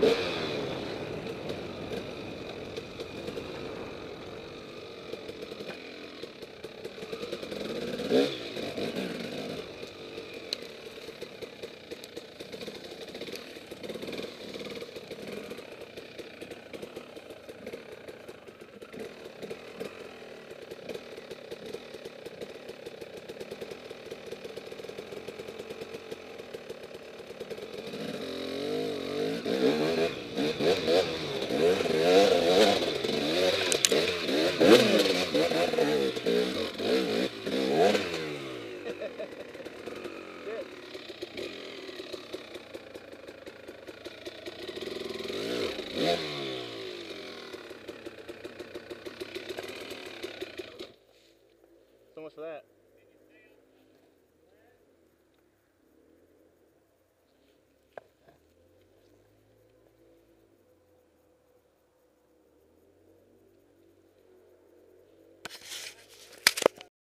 ね。for that.